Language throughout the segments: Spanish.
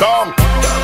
gone.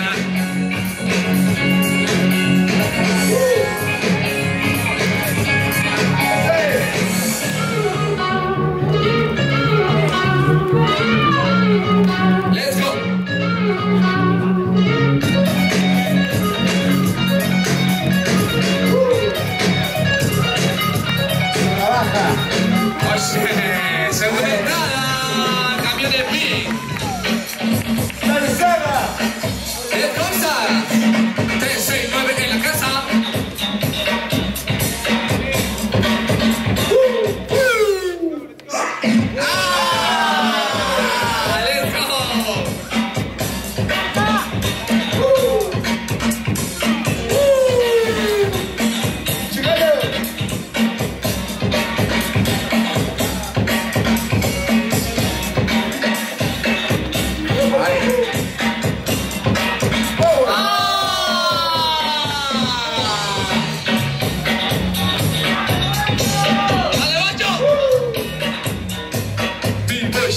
La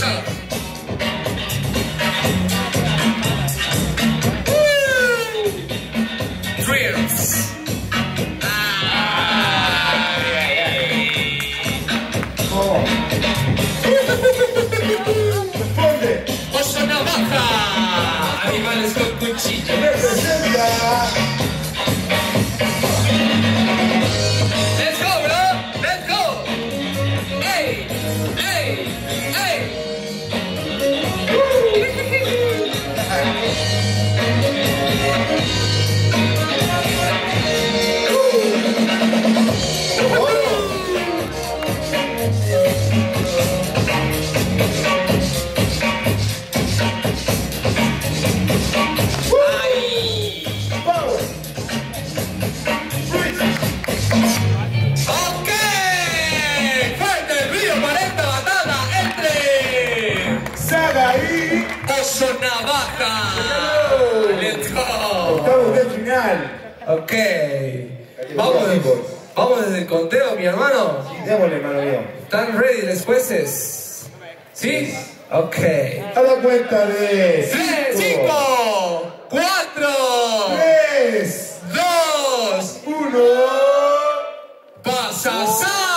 yourself. Woo! Drills. Navaja. Let's go. estamos final. Ok. Vamos, Vamos desde el conteo, mi hermano. Démosle, hermano mío. ¿Están ready los jueces? ¿Sí? Ok. A la cuenta de... 5, 4, 3, 2, 1... ¡Pasasá!